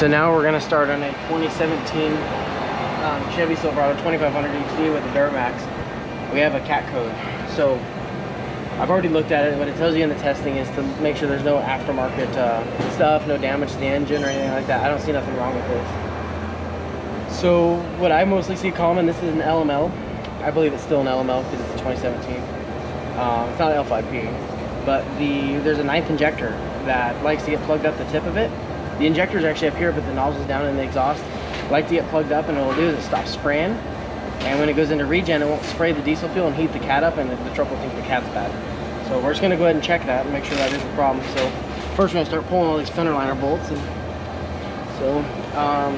So now we're gonna start on a 2017 um, Chevy Silverado 2500 HD with a Duramax. We have a cat code. So I've already looked at it. What it tells you in the testing is to make sure there's no aftermarket uh, stuff, no damage to the engine or anything like that. I don't see nothing wrong with this. So what I mostly see common, this is an LML. I believe it's still an LML because it's a 2017. Um, it's not an L5P, but the there's a ninth injector that likes to get plugged up the tip of it. The injector is actually up here, but the nozzle's down in the exhaust. Like to get plugged up, and what it'll do is it stops spraying. And when it goes into regen, it won't spray the diesel fuel and heat the cat up, and the, the truck will think the cat's bad. So we're just gonna go ahead and check that and make sure that isn't a problem. So first we're gonna start pulling all these fender liner bolts. And so um,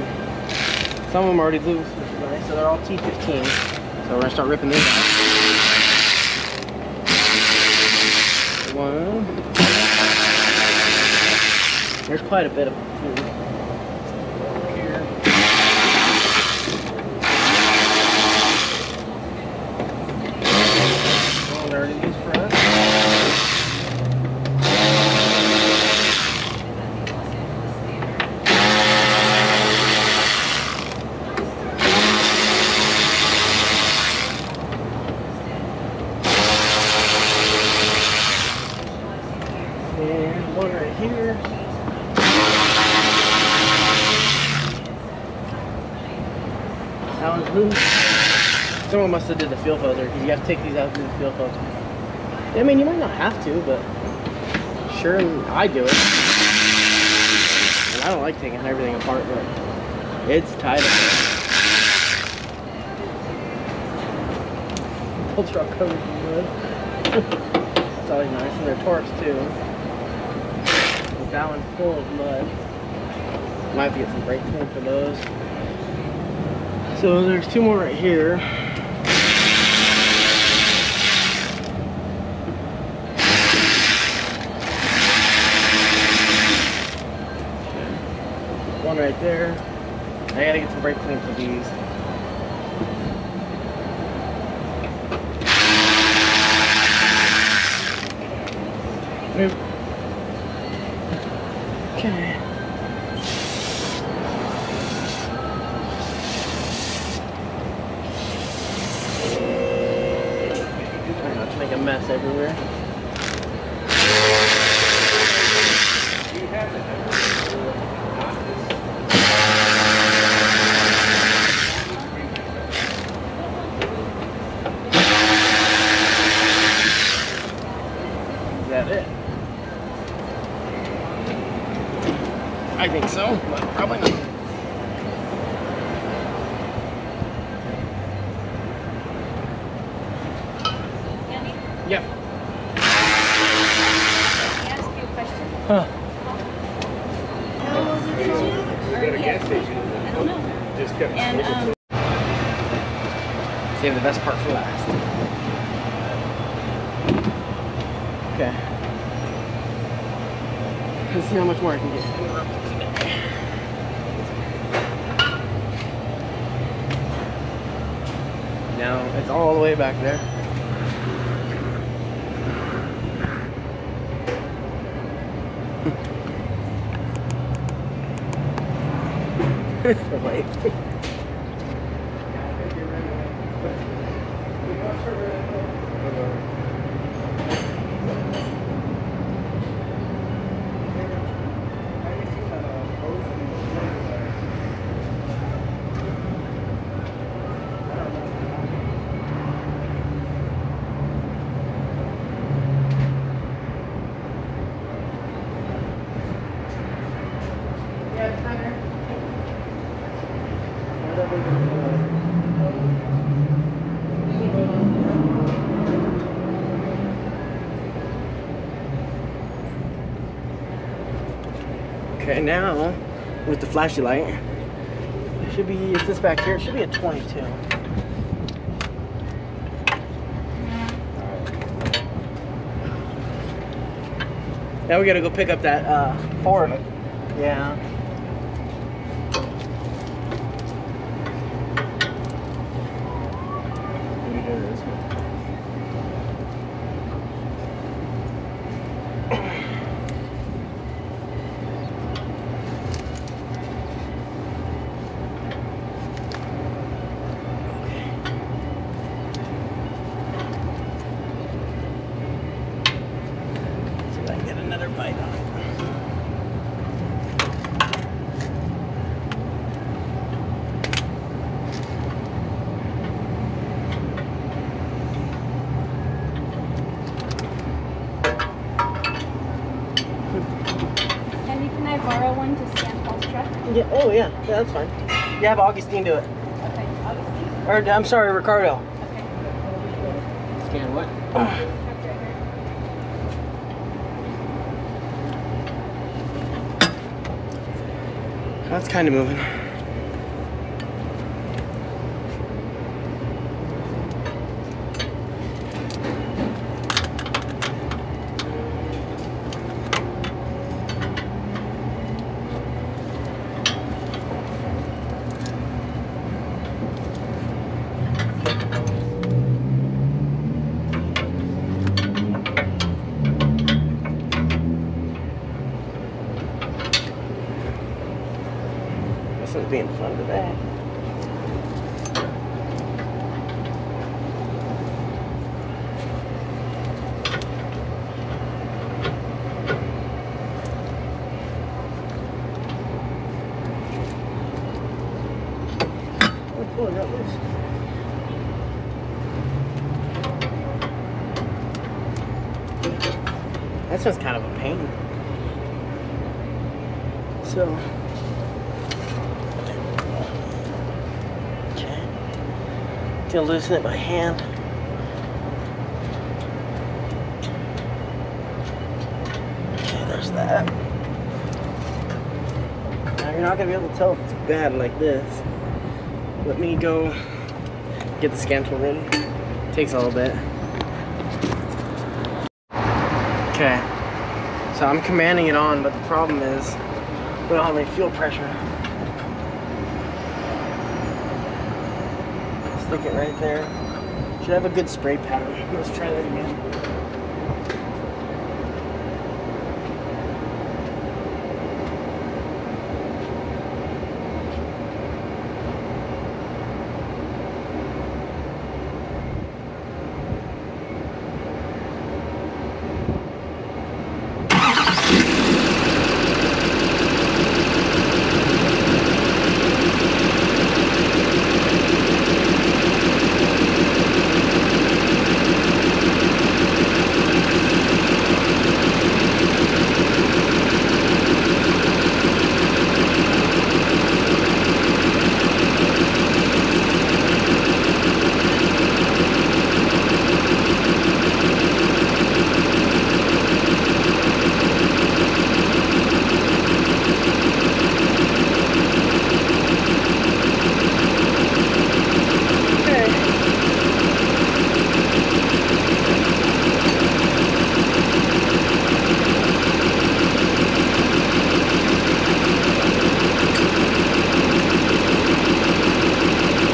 some of them are already loose, nice. So they're all T15. So we're gonna start ripping these out. One. There's quite a bit of them too. Here. One already loose for us. And one right here. One's loose. Someone must have did the fuel filter because you have to take these out through the fuel filter. I mean, you might not have to, but sure, I do it. And I don't like taking everything apart, but it's tight. Whole truck covered in mud. That's always nice, and they're Torx too. With that one full of mud. Might have to get some brake clean for those. So there's two more right here. One right there. I gotta get some brake clean for these. Move. Okay. Try not to make a mess everywhere. Is that it? I think so, but probably not. Andy, Yep. can I ask you a Huh. Or, yeah, I don't know. Just kept And, um, Save the best part for last. Okay. Let's see how much more I can get. Now it's all the way back there. Wait. Okay, now with the flashy light, it should be, it's this back here, it should be a 22. Now we gotta go pick up that uh, Ford. Yeah. to scan Paul's truck? Yeah. Oh yeah. Yeah, that's fine. Have Augustine do it. Okay. Augustine? Or I'm sorry, Ricardo. Okay. Scan what? That's kind of moving. Is being fun today. Oh, cool, I got this. That's just kind of a pain. So, Okay. Gonna loosen it by hand. Okay, there's that. Now you're not gonna be able to tell if it's bad like this. Let me go get the scan tool ready. Takes a little bit. Okay. So I'm commanding it on, but the problem is we don't have any fuel pressure. Stick it right there. Should have a good spray pattern. Let's try that again.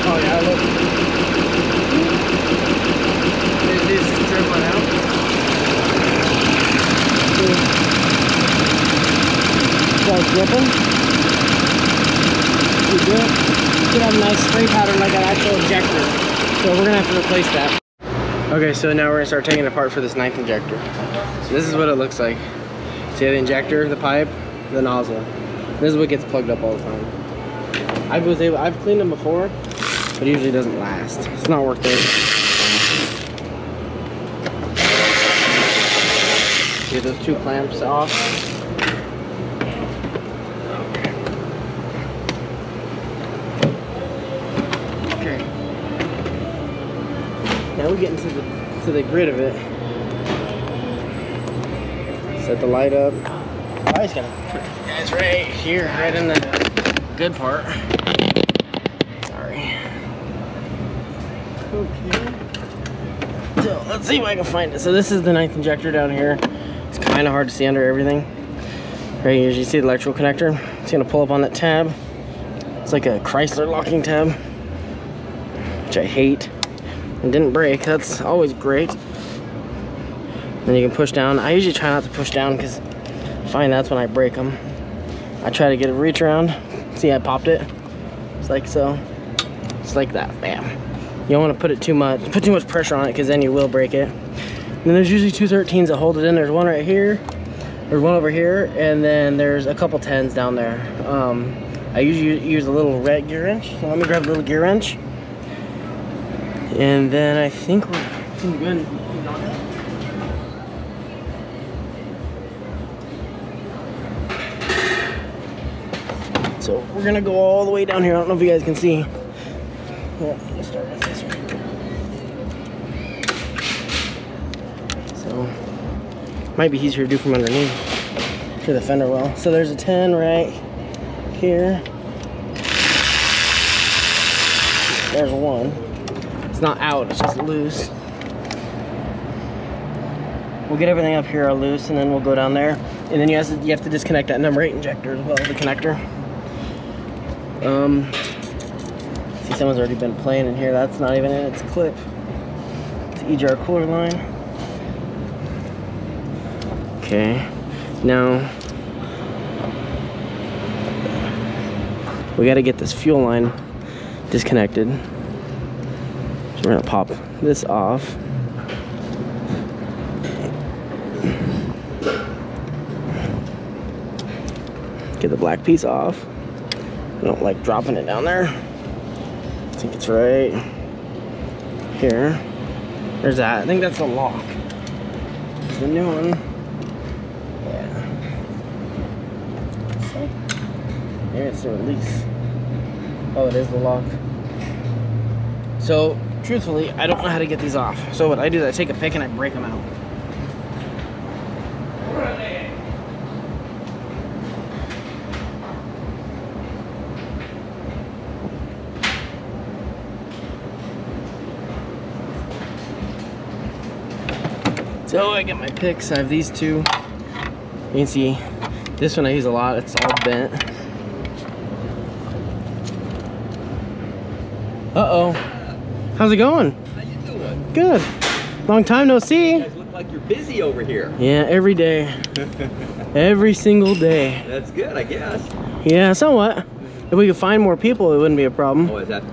Oh yeah, look. This this is dribbling out. See? So it's dripping. We good. Should have a nice spray pattern like an actual injector. So we're gonna have to replace that. Okay, so now we're gonna start taking it apart for this ninth injector. So this is what it looks like. See the injector, the pipe, the nozzle. This is what gets plugged up all the time. I was able, I've cleaned them before, but it usually doesn't last. It's not worth it. Get those two clamps off. Okay. Now we get into the to the grid of it. Set the light up. I just gotta put you guys right here, right in the good part. Sorry. Okay. So let's see if I can find it. So this is the ninth injector down here. It's kind of hard to see under everything. Right here, you see the electrical connector. It's gonna pull up on that tab. It's like a Chrysler locking tab, which I hate. It didn't break. That's always great. Then you can push down. I usually try not to push down because I find that's when I break them. I try to get a reach around. See, I popped it. It's like so. It's like that. Bam. You don't want to put it too much, put too much pressure on it because then you will break it. And then there's usually two 13s that hold it in. There's one right here. There's one over here, and then there's a couple 10s down there. Um, I usually use a little red gear wrench. So let me grab a little gear wrench. And then I think we're good. So we're gonna go all the way down here. I don't know if you guys can see. Yeah, start with this one. So might be easier to do from underneath to the fender well. So there's a 10 right here. There's a one. Not out, it's just loose. We'll get everything up here loose and then we'll go down there. And then you have to, you have to disconnect that number eight injector as well, the connector. Um, see someone's already been playing in here. That's not even in its clip. It's EGR cooler line. Okay, now we got to get this fuel line disconnected. So we're gonna pop this off. Get the black piece off. I don't like dropping it down there. I think it's right here. There's that. I think that's the lock. It's the new one. Yeah. Maybe it's the release. Oh, it is the lock. So, truthfully, I don't know how to get these off. So what I do is I take a pick and I break them out. So I get my picks. I have these two. You can see this one I use a lot. It's all bent. Uh-oh. How's it going? How you doing? Good. Long time no You see. guys look like you're busy over here. Yeah, every day. Every single day. That's good, I guess. Yeah, somewhat. If we could find more people, it wouldn't be a problem. Oh, is that,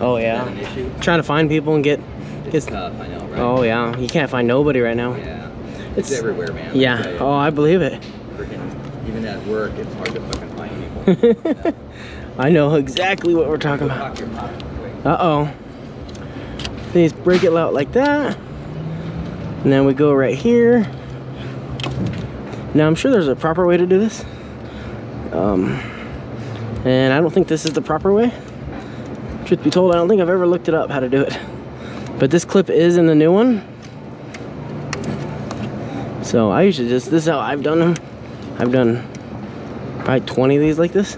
Oh, that yeah. an issue? Trying to find people and get... It's tough, I know, right? oh, yeah. You can't find nobody right now. Yeah. It's, It's- everywhere, man. Yeah. Oh, I believe it. Freaking, even at work, it's hard to fucking find people. I know exactly what we're talking about. talk to just break it out like that. And then we go right here. Now I'm sure there's a proper way to do this. Um, and I don't think this is the proper way. Truth be told, I don't think I've ever looked it up how to do it. But this clip is in the new one. So I usually just, this is how I've done them. I've done probably 20 of these like this.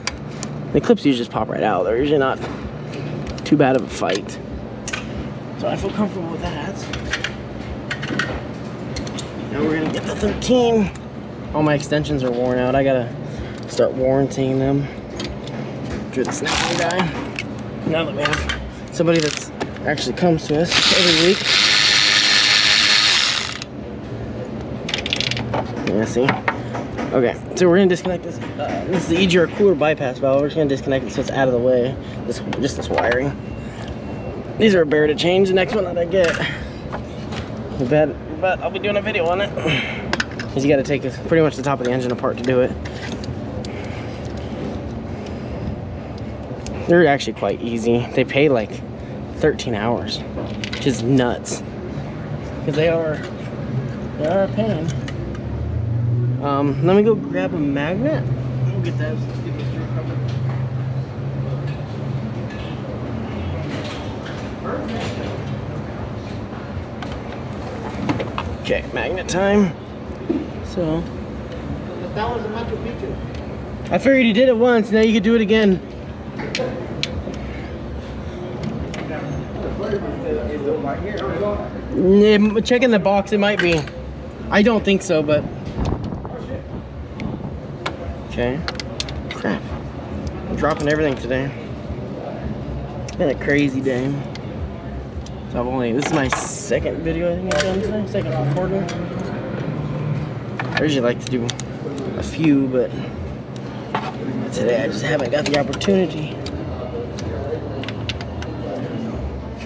The clips usually just pop right out. They're usually not too bad of a fight. So I feel comfortable with that. Now we're gonna get the 13. All my extensions are worn out. I gotta start warranting them. Through the guy. Now that we have somebody that's actually comes to us every week. Yeah, see? Okay, so we're gonna disconnect this. Uh, this is the EGR cooler bypass valve. We're just gonna disconnect it so it's out of the way. This, just this wiring. These are a bear to change. The next one that I get, but but I'll be doing a video on it. Cause you got to take pretty much the top of the engine apart to do it. They're actually quite easy. They pay like 13 hours, which is nuts. Cause they are they are a pain. Um, let me go grab a magnet. We'll get those. Get those through covered. Okay, magnet time. So. That was a Machu Picchu. I figured you did it once, now you could do it again. Check in the box, it might be. I don't think so, but. Okay. Crap. I'm dropping everything today. It's been a crazy day. So I've only, this is my second video I think I've done today, second recording. I usually like to do a few, but today I just haven't got the opportunity.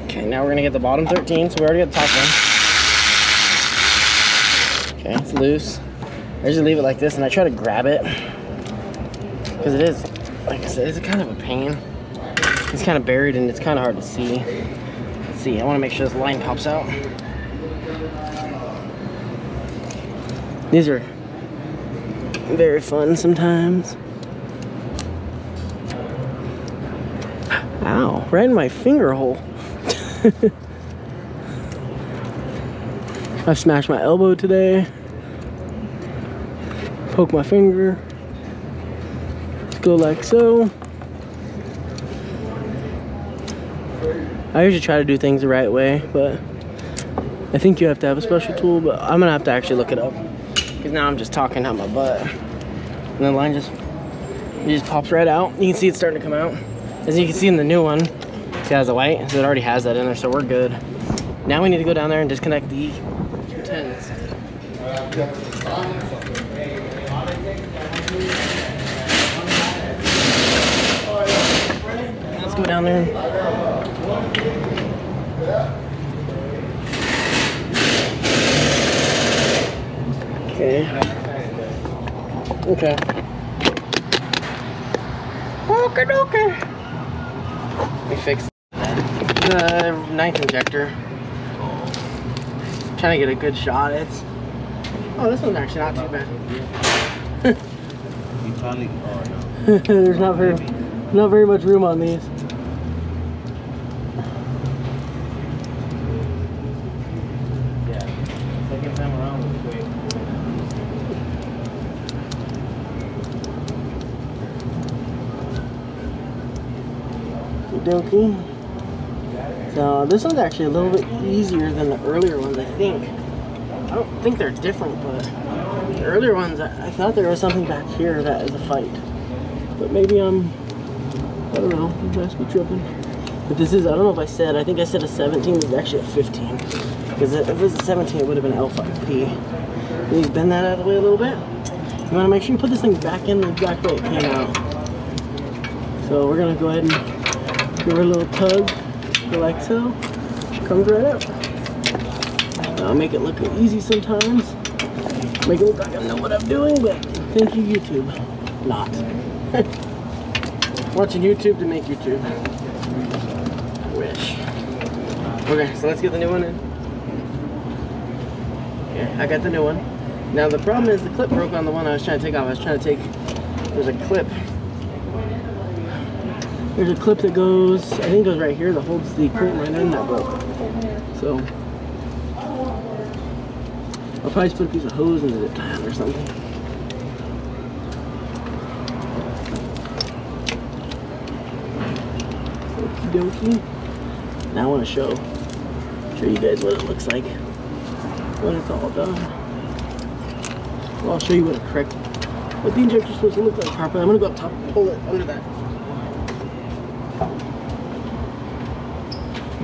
Okay, now we're gonna get the bottom 13, so we already got the top one. Okay, it's loose. I usually leave it like this and I try to grab it. Because it is, like I said, it's kind of a pain. It's kind of buried and it's kind of hard to see. See, I want to make sure this line pops out. These are very fun sometimes. Ow, right in my finger hole. I've smashed my elbow today. Poke my finger. Go like so. I usually try to do things the right way, but I think you have to have a special tool, but I'm gonna have to actually look it up. Because now I'm just talking out my butt. And the line just, it just pops right out. You can see it's starting to come out. As you can see in the new one, it has a light, so it already has that in there, so we're good. Now we need to go down there and disconnect the tens. Let's go down there. Okay. Okay. Okay, okay. We fixed the ninth injector. Trying to get a good shot. It's oh, this one's actually not too bad. Oh, There's not very, not very much room on these. Yeah, second time around was quick. Okey-dokey. So this one's actually a little bit easier than the earlier ones, I think. I don't think they're different, but the earlier ones, I, thought there was something back here that is a fight. But maybe I'm, I don't know, you must be tripping. But this is, I don't know if I said, I think I said a 17, it's actually a 15. Because if it was a 17, it would have been L5P. Please bend that out of the way a little bit. You want to make sure you put this thing back in the exact way it came out. So we're going to go ahead and give her a little tug, go like so. Comes right out. I'll make it look easy sometimes. Make it look like I know what I'm doing, but thank you, YouTube. Not. Watching YouTube to make YouTube. Wish. Okay, so let's get the new one in. Okay, I got the new one. Now the problem is the clip broke on the one I was trying to take off. I was trying to take, there's a clip. There's a clip that goes, I think goes right here that holds the current line in that broke. So, I'll probably just put a piece of hose in the tie or something. Dokie. Now I want to show, show you guys what it looks like when it's all done. Well, I'll show you what a correct, what the injector's supposed to look like properly. I'm gonna go up top and pull it under that.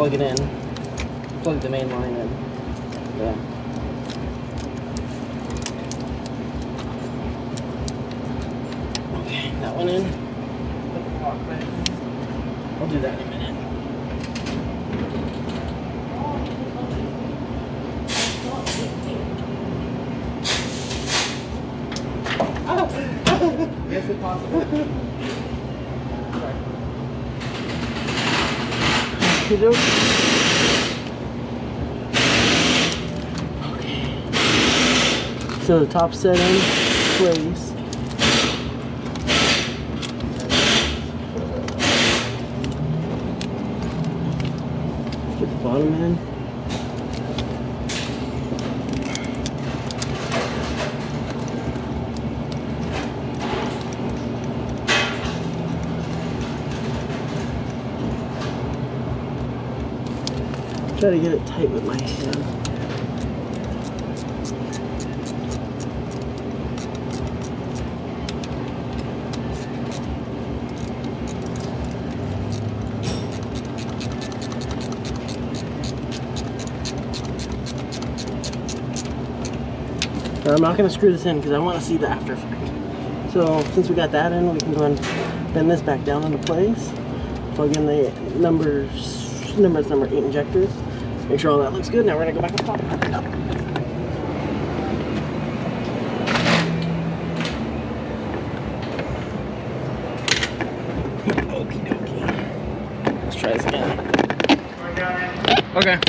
plug it in. Plug the main line in. Yeah. Okay, that one in. Put the clock back. I'll do that in a minute. Yes, it's possible. So the top set in place. Get the bottom in. Try to get it tight with my hand. I'm not going to screw this in because I want to see the after effect. So since we got that in, we can go and bend this back down into place. Plug in the numbers, numbers number eight injectors. Make sure all that looks good. Now we're gonna go back and pop it up. Okie dokie. Let's try this again. Okay.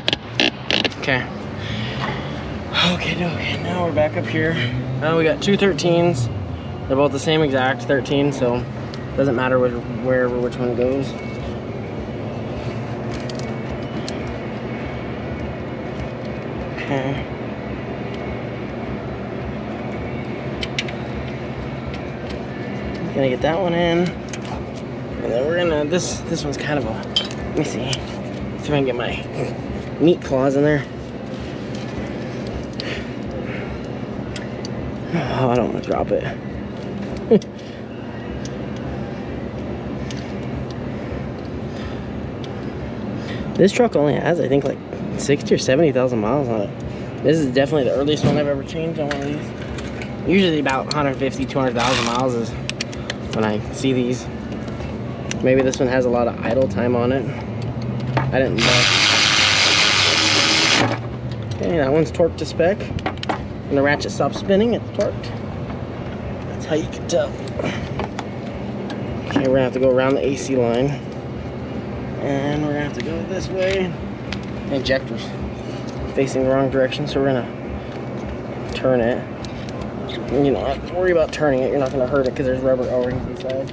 Okay. Okay, okay. Now we're back up here. Now we got two 13s. They're both the same exact 13, so it doesn't matter which, wherever which one goes. Okay. Gonna get that one in. And then we're gonna this this one's kind of a let me see. See if I can get my meat claws in there. Oh, I don't want to drop it. this truck only has, I think, like 60 or 70,000 miles on it. This is definitely the earliest one I've ever changed on one of these. Usually about 150, 200,000 miles is when I see these. Maybe this one has a lot of idle time on it. I didn't look. Okay, that one's torqued to spec. When the ratchet stops spinning, it's torqued. That's how you can tell. Okay, we're gonna have to go around the AC line. And we're gonna have to go this way. Injectors facing the wrong direction, so we're gonna turn it. You know, don't worry about turning it. You're not gonna hurt it because there's rubber O-rings inside.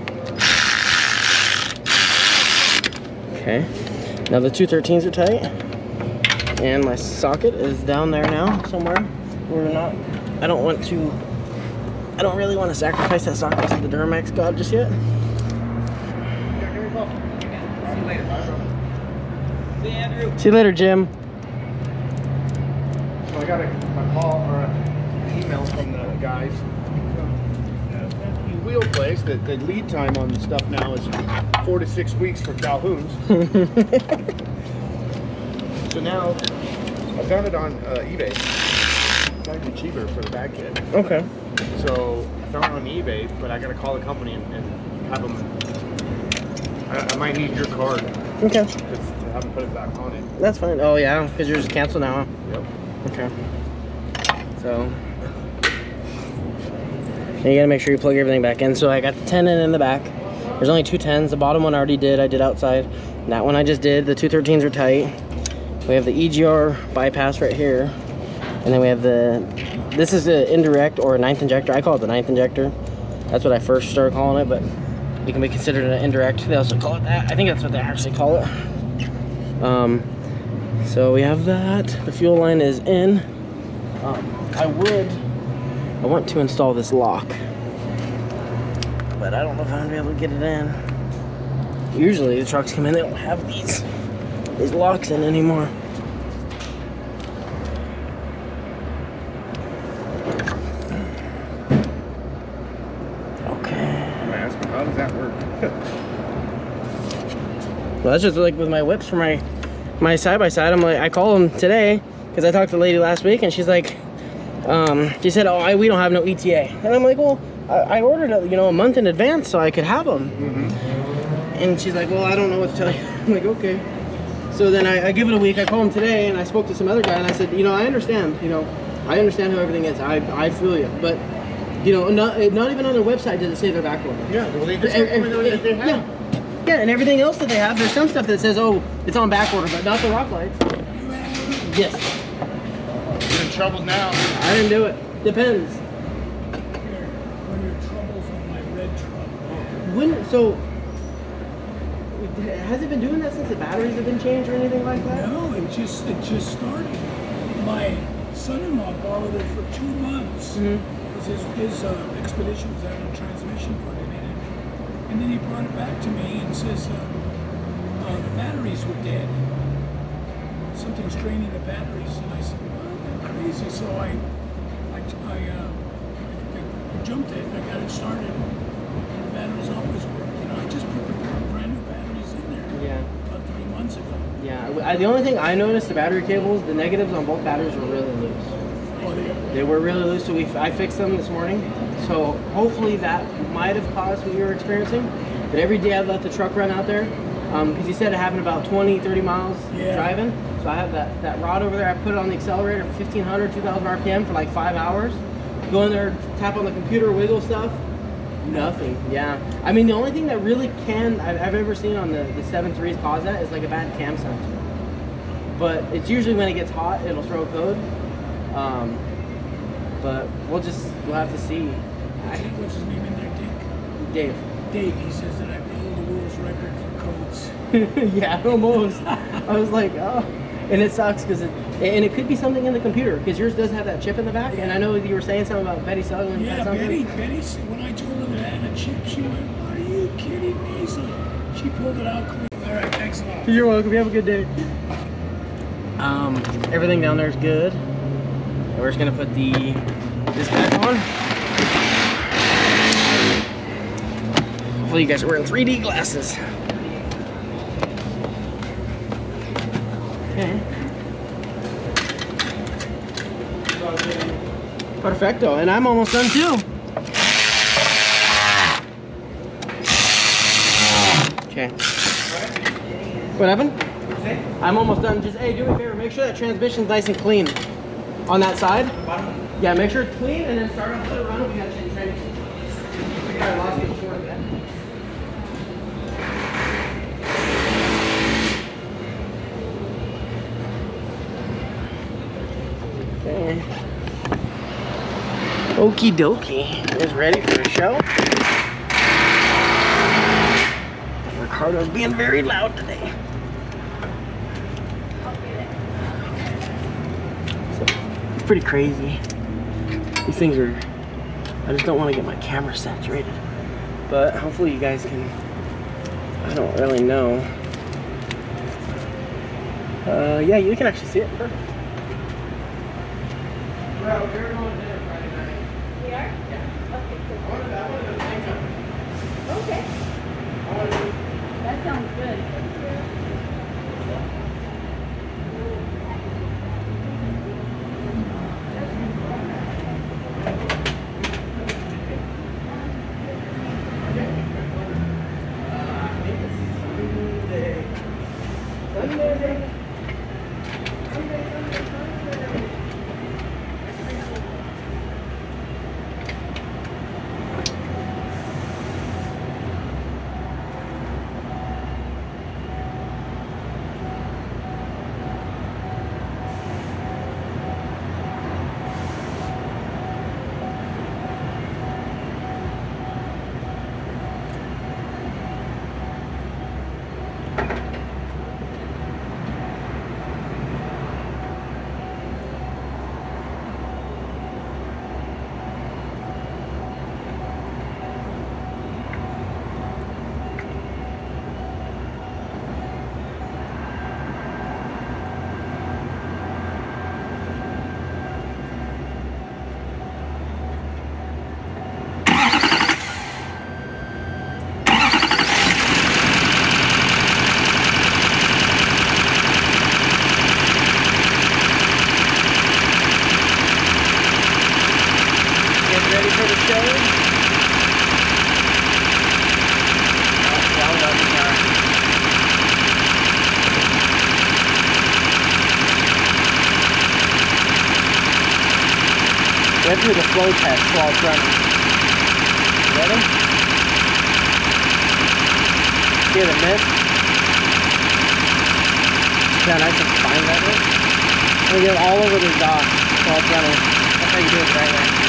Okay. Now the two 13s are tight. And my socket is down there now somewhere. We're not, I don't want to, I don't really want to sacrifice that socket to the Duramax God just yet. See you later, see you later Jim. So I got a, a call or an email from the guys. The wheel place, that the lead time on the stuff now is four to six weeks for Calhoun's. so now I found it on uh, eBay. Actually cheaper for the bag kit. Okay. So I found it on eBay, but I gotta call the company and, and have them. I, I might need your card Okay. to, to have them put it back on it. That's fine. Oh yeah, because yours is canceled now. Yep. Okay. So and you gotta make sure you plug everything back in. So I got the 10 in the back. There's only two 10s. The bottom one I already did. I did outside. And that one I just did. The two 13s are tight. We have the EGR bypass right here. And then we have the, this is an indirect or a ninth injector. I call it the ninth injector. That's what I first started calling it, but it can be considered an indirect. They also call it that. I think that's what they actually call it. Um, so we have that. The fuel line is in. Um, I would, I want to install this lock, but I don't know if I'm gonna be able to get it in. Usually the trucks come in, they don't have these, these locks in anymore. Okay. I asked him, how does that work? That's just like with my whips for my my side by side. I'm like, I call them today because I talked to the lady last week, and she's like, um, she said, oh, I, we don't have no ETA, and I'm like, well, I, I ordered it, you know, a month in advance so I could have them. And she's like, well, I don't know what to tell you. I'm like, okay. So then I, I give it a week. I call him today, and I spoke to some other guy, and I said, you know, I understand. You know, I understand how everything is. I I feel you, but. You know, not, not even on their website did it say they're back. Yeah, well, they just And- and- that they have. yeah. Yeah, and everything else that they have, there's some stuff that says, oh, it's on back order, but not the rock lights. Yes, You're in trouble now. I didn't do it. Depends. What your troubles on my red truck? When so has it been doing that since the batteries have been changed or anything like that? No, it just it just started. My son-in-law borrowed it for two months. Mhm. 'cause His, his uh, expedition was having a transmission put in it, and then he brought it back to me and says uh, uh, the batteries were dead. Something's draining the batteries, and I said, "Well, that's crazy." So I, I, I, uh, I, I jumped it. I got it started. And the batteries always work. You know, I just put the brand new batteries in there Yeah. about three months ago. Yeah. The only thing I noticed the battery cables, the negatives on both batteries were really loose. They, were really loose, so we I fixed them this morning. So hopefully that might have caused what you were experiencing. But every day I let the truck run out there because he said it happened about 20, 30 miles Yeah. driving. So I have that, that rod over there. I put it on the accelerator 1500, 2000 RPM for like five hours. Go in there, tap on the computer, wiggle stuff. Nothing. Yeah. I mean, the only thing that really can I've, I've ever seen on the the 7.3s cause that is like a bad cam sensor. But it's usually when it gets hot, it'll throw a code. Um, but we'll just we'll have to see. what's, his- what's his name in there, Dick? Dave. Dave, he says that I hold the world's record for codes. yeah, almost. I was like, oh, and it sucks because it and it could be something in the computer because yours does have that chip in the back. And I know you were saying something about Betty Sutherland. Yeah, something. Betty, Betty, when I told her that I had a chip, she went, are you kidding me? So she pulled it out clean. All right, thanks a lot. You're welcome. You have a good day. Um, everything down there is good. And we're just gonna put the this back on. Hopefully you guys are wearing 3D glasses. Okay. Perfecto, and I'm almost done too. Okay. What happened? I'm almost done. Just hey, do me a favor. Make sure that transmission's nice and clean on that side. Yeah, make sure it's clean, and then start off the run. We transmission. I think I lost it before that. Okay. Okie dokie. Is ready for the show. Ricardo's being very loud today. So, it's pretty crazy. These things are, I just don't want to get my camera saturated. But hopefully you guys can, I don't really know. Uh, yeah, you can actually see it. Perfect. We have to the flow test while running. Ready? The mist? See how nice and fine that is? We get all over the exhaust while running. That's how you do it right there.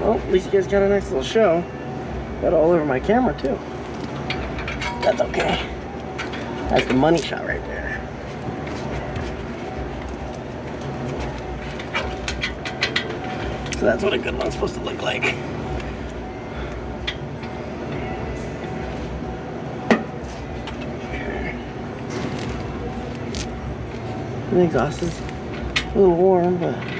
Well, at least you guys got a nice little show. Got all over my camera too. That's okay. That's the money shot right there. So that's what a good one's supposed to look like. The exhaust is a little warm, but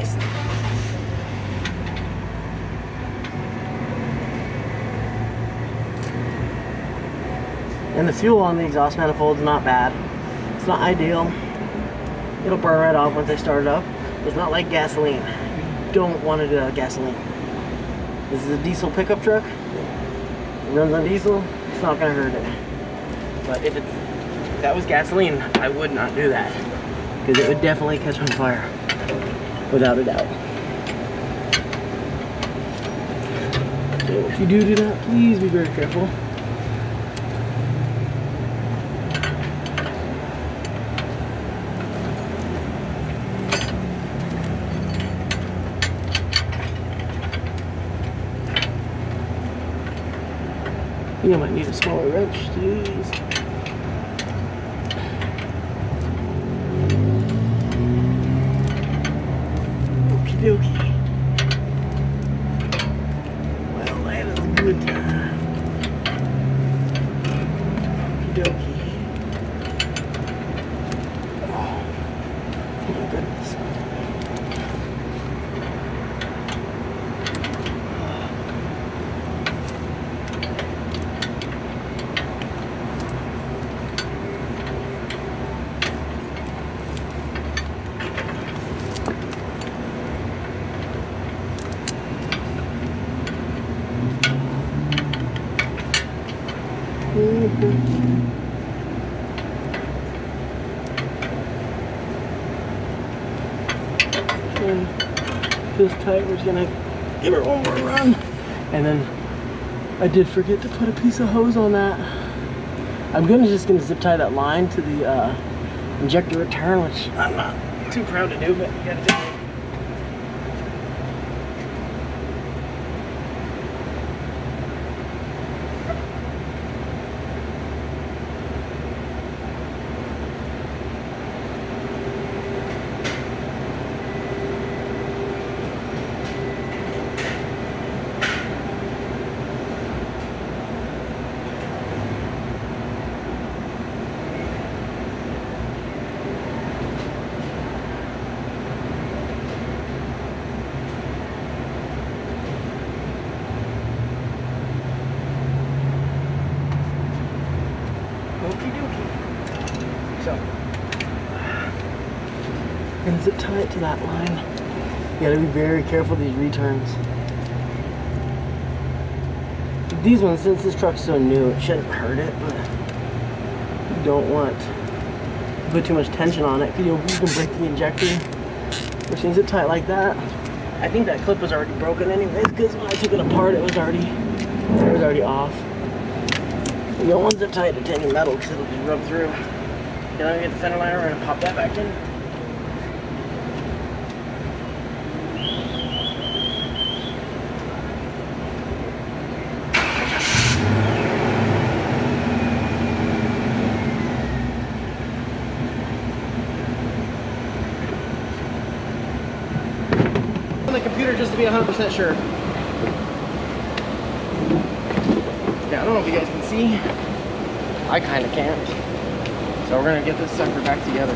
nice. And the fuel on the exhaust manifold is not bad. It's not ideal. It'll burn right off once I start it up. It's not like gasoline. You don't want to do that gasoline. This is a diesel pickup truck. It runs on diesel. It's not gonna hurt it. But if it's if that was gasoline, I would not do that because it would definitely catch on fire, without a doubt. So if you do do that, please be very careful. You might need a smaller wrench to do these. Okie dokie. Well, that is a good time. Okie dokie. Oh, my goodness. And this tight, we're just gonna give it one more run. And then I did forget to put a piece of hose on that. I'm gonna just gonna zip tie that line to the uh, injector return, which I'm not too proud to do, but you gotta do it. Okie dokie. So, gonna zip tie it to that line. You gotta be very careful these returns. These ones, since this truck's so new, it shouldn't hurt it, but you don't want to put too much tension on it because you'll you can break the injector. Which means it tight like that. I think that clip was already broken anyways because when I took it apart, it was already it was already off. You don't want zip tie it to titanium metal because it'll just rub through. I'm gonna get the center liner, we're gonna pop that back in. Just to be 100% sure. Yeah, I don't know if you guys can see. I kind of can't. So we're gonna get this sucker back together.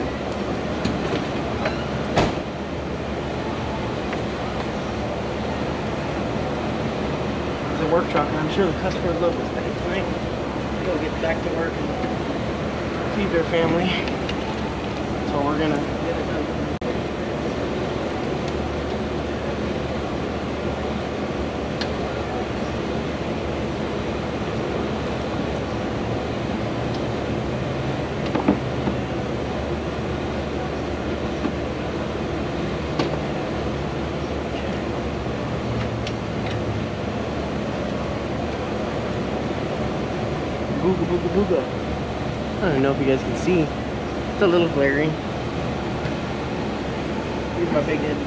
It's a work truck, and I'm sure the customers love this thing tonight. Go get back to work and feed their family. So we're gonna get it done. Booga booga booga. I don't know if you guys can see. It's a little glaring. Here's my big head.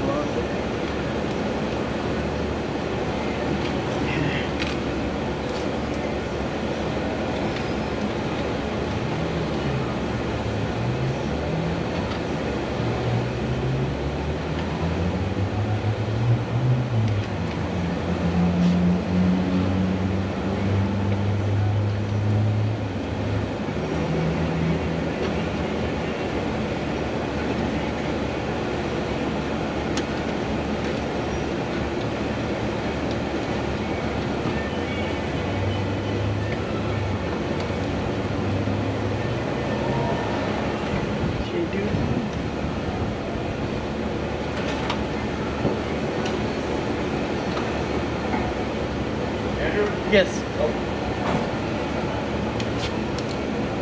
Yes.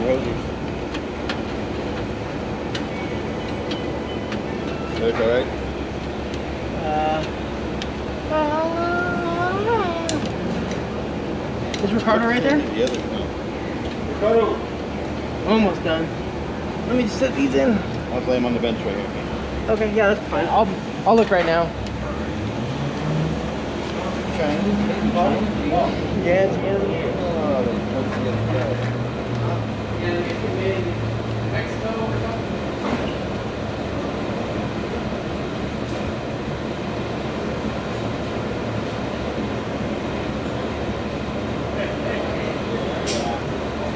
Roses. Look all right? Uh, is Ricardo right there? The other, no. Ricardo. Almost done. Let me just set these in. I'll lay him on the bench right here. Okay, yeah, that's fine. I'll I'll look right now. Yeah, oh, it's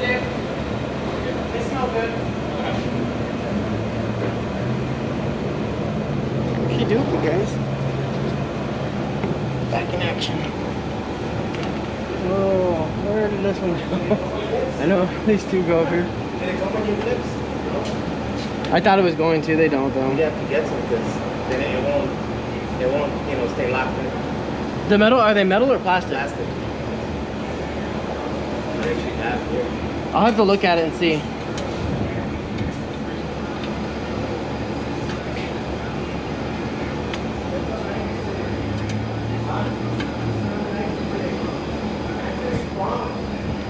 good. They smell good. What you doing, guys? Back in action. Oh, where did this one go? I know these two go up here. Did it come on your lips? I thought it was going to. They don't though. You have to get some because then it won't, it won't, you know, stay locked in The metal are they metal or plastic? plastic. I actually have here. I'll have to look at it and see.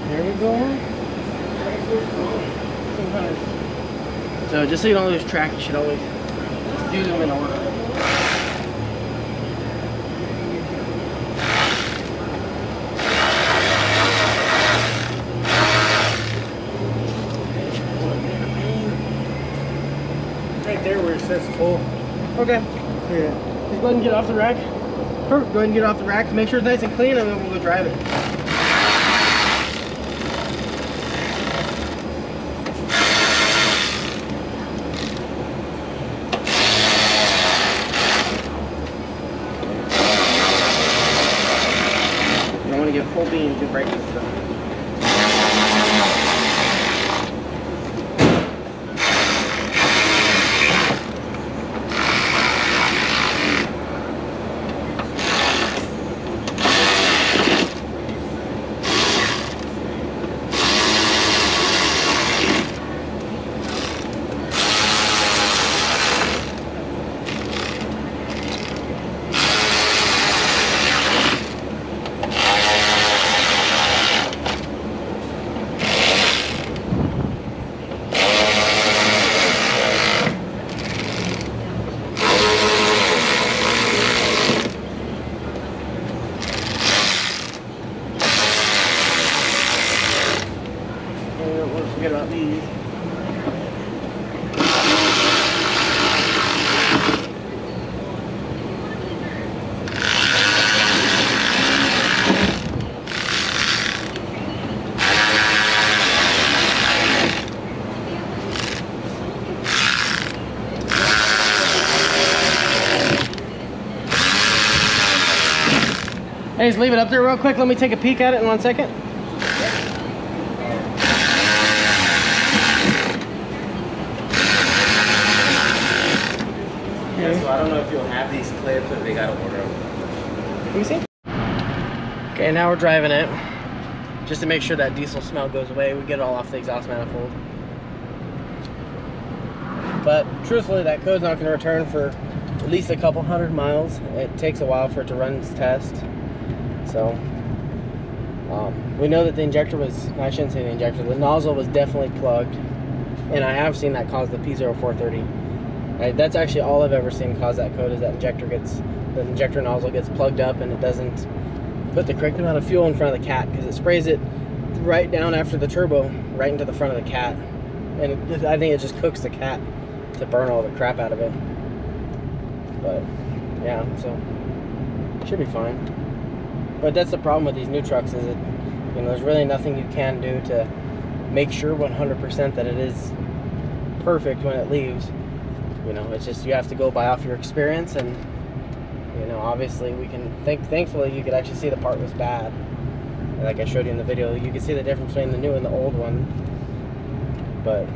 There we go. So just so you don't lose track, you should always do them in order. Right there where it says full. Okay. Yeah. Just go ahead and get off the rack. Perfect. Go ahead and get off the rack. Make sure it's nice and clean, and then we'll go drive it. You don't want to get full beans, you break this stuff. And don't want to forget about these. Hey, just leave it up there real quick. Let me take a peek at it in one second. Yeah, so I don't know if you'll have these clips or they gotta order them. Let me see. Okay, now we're driving it. Just to make sure that diesel smell goes away, we get it all off the exhaust manifold. But truthfully, that code's not going to return for at least a couple hundred miles. It takes a while for it to run its test. So, um, we know that the injector was, I shouldn't say the injector, the nozzle was definitely plugged. And I have seen that cause the P0430. Right, that's actually all I've ever seen cause that code is that injector gets, the injector nozzle gets plugged up and it doesn't put the correct amount of fuel in front of the cat because it sprays it right down after the turbo, right into the front of the cat. And it I think it just cooks the cat to burn all the crap out of it. But yeah, so should be fine. But that's the problem with these new trucks is that you know there's really nothing you can do to make sure 100% that it is perfect when it leaves. You know, it's just you have to go by off your experience and you know obviously we can think thankfully you could actually see the part was bad. Like i showed you in the video you can see the difference between the new and the old one. But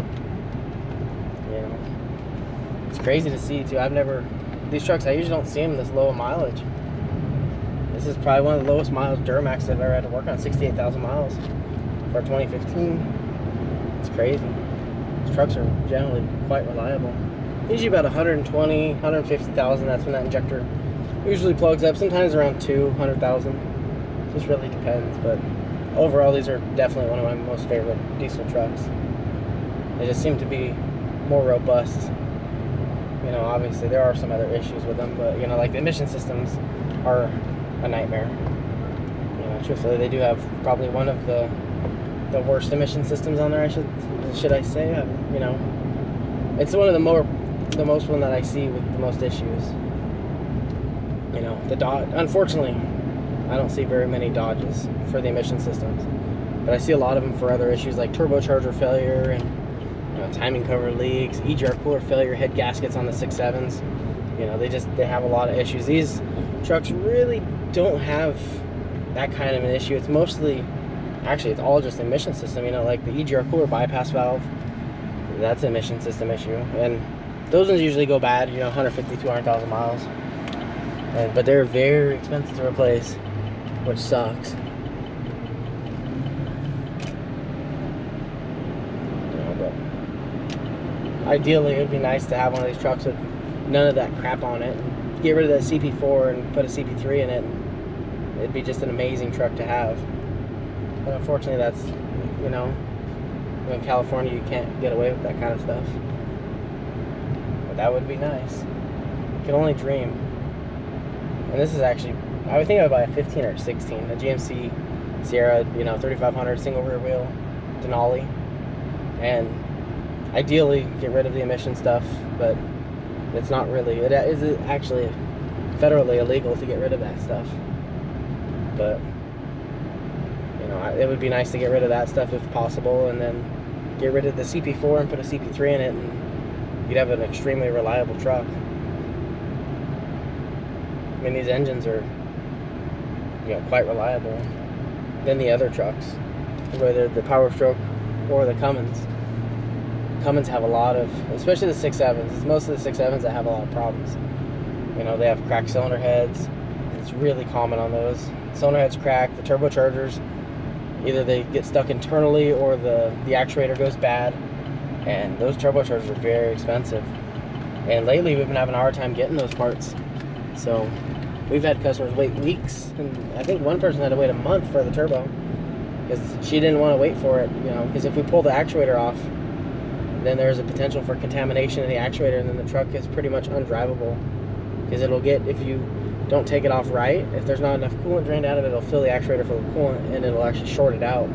you know it's crazy to see too. I've never these trucks i usually don't see them this low mileage This is probably one of the lowest miles Duramax I've ever had to work on. 68,000 miles for 2015. It's crazy. These trucks are generally quite reliable. Usually about 120, 150,000. That's when that injector usually plugs up. Sometimes around 200,000. Just really depends. But overall, these are definitely one of my most favorite diesel trucks. They just seem to be more robust. You know, obviously there are some other issues with them, but you know, like the emission systems are a nightmare. You know, truthfully, they do have probably one of the the worst emission systems on there. I should should I say? Um, you know, it's one of the more the most one that I see with the most issues. You know, the Dodge. Unfortunately, I don't see very many Dodges for the emission systems, but I see a lot of them for other issues like turbocharger failure and you know, timing cover leaks, EGR cooler failure, head gaskets on the six sevens. You know, they just they have a lot of issues. These trucks really don't have that kind of an issue. It's mostly actually it's all just emission system. You know, like the EGR cooler bypass valve, that's an emission system issue, and those ones usually go bad. You know, 150, 200,000 miles, and, but they're very expensive to replace, which sucks. Ideally, it would be nice to have one of these trucks with none of that crap on it. Get rid of that CP4 and put a CP3 in it. It'd be just an amazing truck to have. But unfortunately, that's you know, in California you can't get away with that kind of stuff. But that would be nice. You can only dream. And this is actually, I would think I would buy a 15 or 16, a GMC Sierra, you know, 3500 single rear wheel Denali, and ideally get rid of the emission stuff, but it's not really. It is actually federally illegal to get rid of that stuff. But you know, it would be nice to get rid of that stuff if possible, and then get rid of the CP4 and put a CP3 in it, and you'd have an extremely reliable truck. I mean, these engines are you know quite reliable than the other trucks, whether the Power Stroke or the Cummins. Cummins have a lot of, especially the six sevens. It's most of the six sevens that have a lot of problems. You know, they have cracked cylinder heads. It's really common on those. Cylinder heads crack. The turbochargers, either they get stuck internally or the the actuator goes bad, and those turbochargers are very expensive. And lately, we've been having a hard time getting those parts. So, we've had customers wait weeks, and I think one person had to wait a month for the turbo because she didn't want to wait for it. You know, because if we pull the actuator off, then there's a potential for contamination in the actuator, and then the truck is pretty much undrivable because it'll get if you don't take it off right. If there's not enough coolant drained out of it, it'll fill the actuator full of coolant, and it'll actually short it out.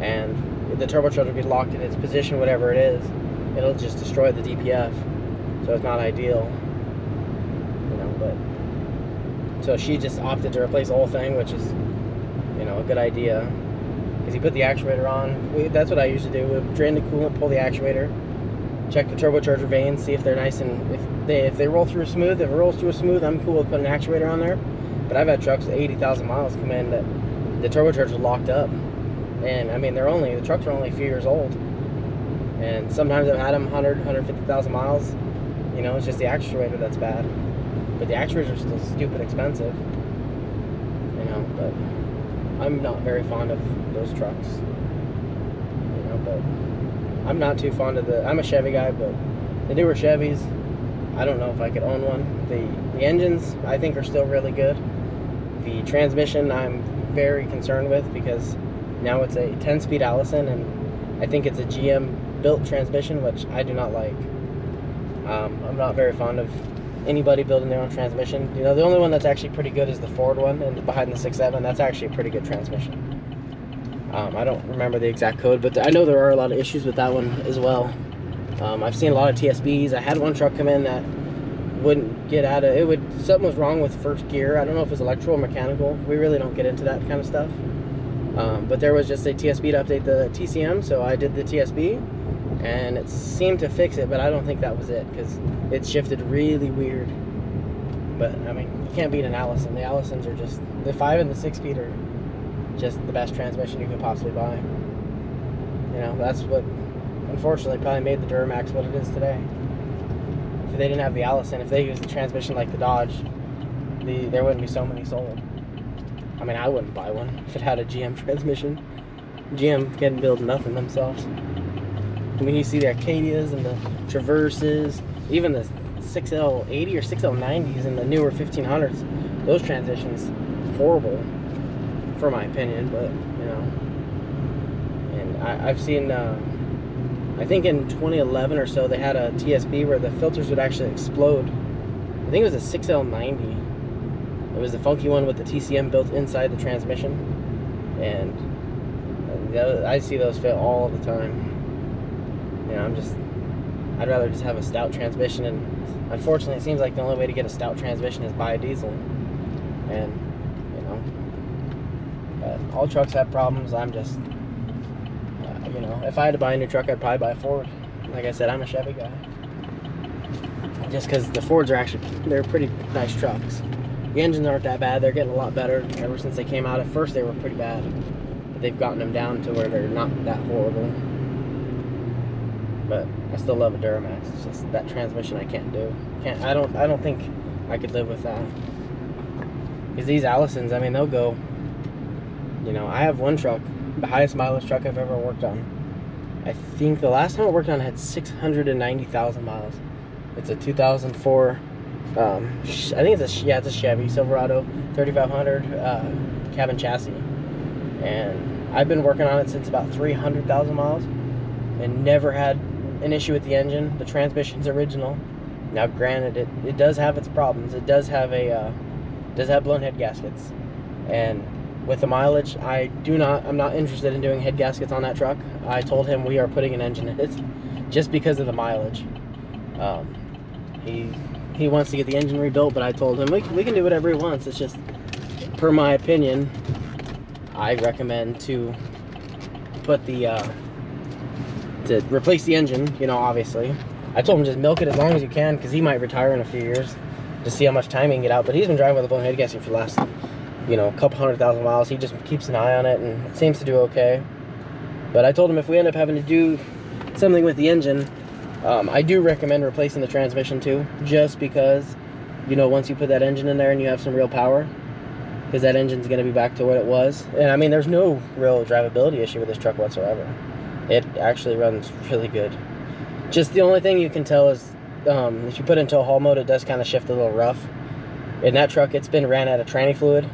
And the turbocharger will be locked in its position, whatever it is. It'll just destroy the DPF, so it's not ideal. You know, but so she just opted to replace the whole thing, which is you know a good idea because you put the actuator on. We, that's what I usually do. We drain the coolant, pull the actuator, check the turbocharger vanes, see if they're nice and if they if they roll through smooth. If it rolls through smooth, I'm cool with putting an actuator on there. But I've had trucks with 80,000 miles come in that the turbocharger's locked up, and I mean they're only the trucks are only a few years old, and sometimes I've had them 100, 150,000 miles. You know, it's just the actuator that's bad, but the actuators are still stupid expensive. You know, but I'm not very fond of those trucks. You know, but I'm not too fond of the. I'm a Chevy guy, but the newer Chevys, I don't know if I could own one. The the engines I think are still really good. The transmission I'm very concerned with because now it's a 10-speed Allison and I think it's a GM built transmission, which I do not like. Um, I'm not very fond of anybody building their own transmission. You know, the only one that's actually pretty good is the Ford one, and behind the 6.7, that's actually a pretty good transmission. Um, I don't remember the exact code, but I know there are a lot of issues with that one as well. Um, I've seen a lot of TSBs. I had one truck come in that wouldn't get out of it. Would something was wrong with first gear. I don't know if it was electrical or mechanical. We really don't get into that kind of stuff. Um, but there was just a TSB to update the TCM, so I did the TSB, and it seemed to fix it. But I don't think that was it because it shifted really weird. But I mean, you can't beat an Allison. The Allisons are just the five and the six speed are just the best transmission you could possibly buy. You know, that's what unfortunately probably made the Duramax what it is today. If they didn't have the Allison, if they used the transmission like the Dodge, the there wouldn't be so many sold. I mean, I wouldn't buy one if it had a GM transmission. GM can't build nothing themselves. I mean, you see the Arcadias and the Traverses, even the 6L80 or 6L90s and the newer 1500s. Those transitions, horrible, for my opinion. But you know, and I, I've seen. Uh, I think in 2011 or so, they had a TSB where the filters would actually explode. I think it was a 6L90. It was the funky one with the TCM built inside the transmission, and I see those fail all the time. You know, I'm just, I'd rather just have a stout transmission, and unfortunately, it seems like the only way to get a stout transmission is buy a diesel, and but all trucks have problems. I'm just, uh, you know, if I had to buy a new truck, I'd probably buy a Ford. Like I said, I'm a Chevy guy. Just because the Fords are actually, they're pretty nice trucks. The engines aren't that bad. They're getting a lot better ever since they came out. At first, they were pretty bad. But they've gotten them down to where they're not that horrible. But I still love a Duramax. It's just that transmission I can't do. Can't. I don't. I don't think I could live with that. Because these Allisons, I mean, they'll go. You know, I have one truck, the highest mileage truck I've ever worked on. I think the last time I worked on it had 690,000 miles. It's a 2004. Um, I think it's a yeah, it's a Chevy Silverado 3500 uh, cabin chassis, and I've been working on it since about 300,000 miles, and never had an issue with the engine. The transmission's original. Now, granted, it, it does have its problems. It does have a uh, does have blown head gaskets, and with the mileage, I do not. I'm not interested in doing head gaskets on that truck. I told him we are putting an engine in it, just because of the mileage. Um, he he wants to get the engine rebuilt, but I told him we, we can do whatever he wants. It's just, per my opinion, I recommend to put the uh, to replace the engine. You know, obviously, I told him just milk it as long as you can because he might retire in a few years to see how much time he can get out. But he's been driving with a blown head gasket for the last, you know, a couple hundred thousand miles. He just keeps an eye on it and it seems to do okay. But I told him if we end up having to do something with the engine, um, I do recommend replacing the transmission too, just because, you know, once you put that engine in there and you have some real power, because that engine's going to be back to what it was. And I mean, there's no real drivability issue with this truck whatsoever. It actually runs really good. Just the only thing you can tell is um, if you put it into a haul mode, it does kind of shift a little rough. In that truck, it's been ran out of tranny fluid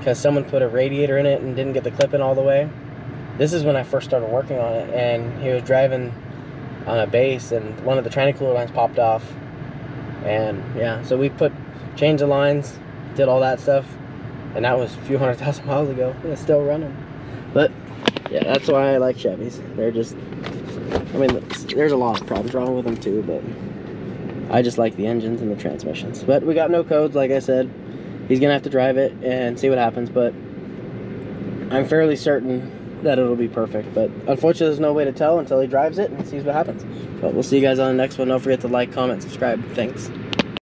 because someone put a radiator in it and didn't get the clip in all the way. This is when I first started working on it, and he was driving on a base, and one of the tranny cooler lines popped off. And yeah, so we put changed the lines, did all that stuff, and that was a few hundred thousand miles ago. and It's still running. But yeah, that's why I like Chevys. They're just, I mean, there's a lot of problems wrong with them too, but I just like the engines and the transmissions. But we got no codes, like I said. He's gonna have to drive it and see what happens, but I'm fairly certain that it'll be perfect. But unfortunately, there's no way to tell until he drives it and sees what happens. But we'll see you guys on the next one. Don't forget to like, comment, subscribe. Thanks.